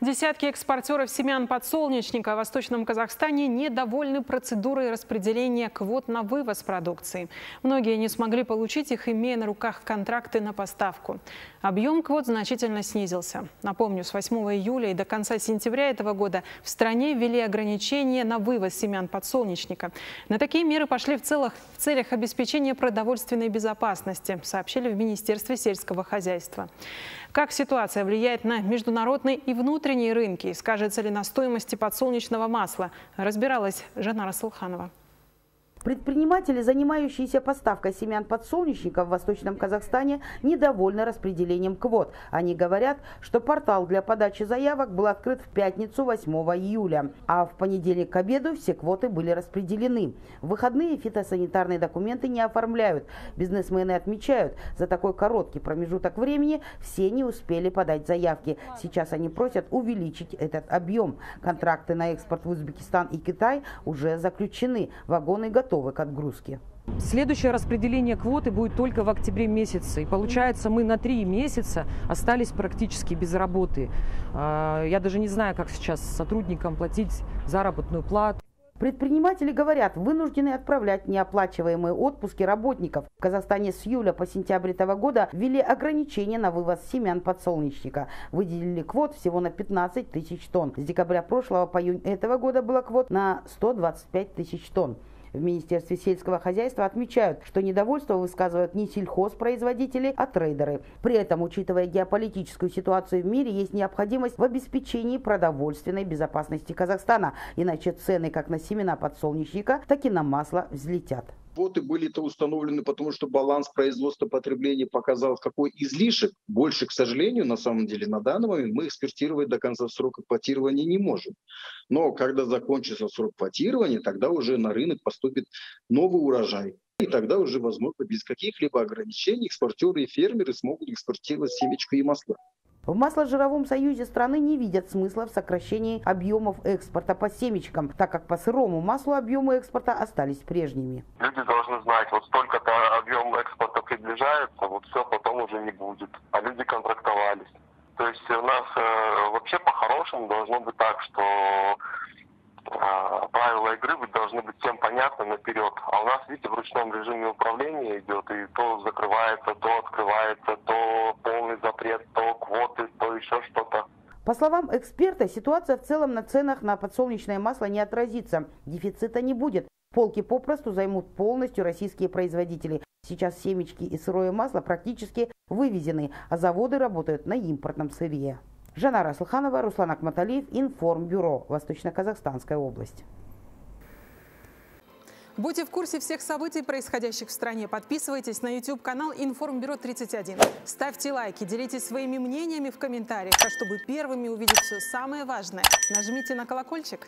Десятки экспортеров семян подсолнечника в Восточном Казахстане недовольны процедурой распределения квот на вывоз продукции. Многие не смогли получить их, имея на руках контракты на поставку. Объем квот значительно снизился. Напомню, с 8 июля и до конца сентября этого года в стране ввели ограничения на вывоз семян подсолнечника. На такие меры пошли в, целых, в целях обеспечения продовольственной безопасности, сообщили в Министерстве сельского хозяйства. Как ситуация влияет на международные и внутренние рынки? Скажется ли на стоимости подсолнечного масла? Разбиралась Жанна Сулханова. Предприниматели, занимающиеся поставкой семян подсолнечника в Восточном Казахстане, недовольны распределением квот. Они говорят, что портал для подачи заявок был открыт в пятницу 8 июля, а в понедельник к обеду все квоты были распределены. В выходные фитосанитарные документы не оформляют. Бизнесмены отмечают, за такой короткий промежуток времени все не успели подать заявки. Сейчас они просят увеличить этот объем. Контракты на экспорт в Узбекистан и Китай уже заключены. Вагоны готовы готовы к отгрузке. Следующее распределение квоты будет только в октябре месяце. И получается, мы на три месяца остались практически без работы. А, я даже не знаю, как сейчас сотрудникам платить заработную плату. Предприниматели говорят, вынуждены отправлять неоплачиваемые отпуски работников. В Казахстане с июля по сентябрь этого года ввели ограничения на вывоз семян подсолнечника. Выделили квот всего на 15 тысяч тонн. С декабря прошлого по июнь этого года было квот на 125 тысяч тонн. В Министерстве сельского хозяйства отмечают, что недовольство высказывают не сельхозпроизводители, а трейдеры. При этом, учитывая геополитическую ситуацию в мире, есть необходимость в обеспечении продовольственной безопасности Казахстана, иначе цены как на семена подсолнечника, так и на масло взлетят. Квоты были-то установлены, потому что баланс производства потребления показал, какой излишек. Больше, к сожалению, на самом деле, на данный момент мы экспертировать до конца срока квотирования не можем. Но когда закончится срок квотирования, тогда уже на рынок поступит новый урожай. И тогда уже, возможно, без каких-либо ограничений экспортеры и фермеры смогут экспортировать семечко и масла. В масложировом союзе страны не видят смысла в сокращении объемов экспорта по семечкам, так как по сырому маслу объемы экспорта остались прежними. Люди должны знать, вот столько-то объем экспорта приближается, вот все потом уже не будет. А люди контрактовались. То есть у нас э, вообще по-хорошему должно быть так, что э, правила игры должны быть всем понятны наперед. А у нас, видите, в ручном режиме управления идет, и то закрывается, то открывается, то По словам эксперта, ситуация в целом на ценах на подсолнечное масло не отразится. Дефицита не будет. Полки попросту займут полностью российские производители. Сейчас семечки и сырое масло практически вывезены, а заводы работают на импортном сырье. Жанара Слханова, Руслан Акматалиев, Информбюро, Восточно-Казахстанская область. Будьте в курсе всех событий, происходящих в стране. Подписывайтесь на YouTube-канал Информбюро 31. Ставьте лайки, делитесь своими мнениями в комментариях. А чтобы первыми увидеть все самое важное, нажмите на колокольчик.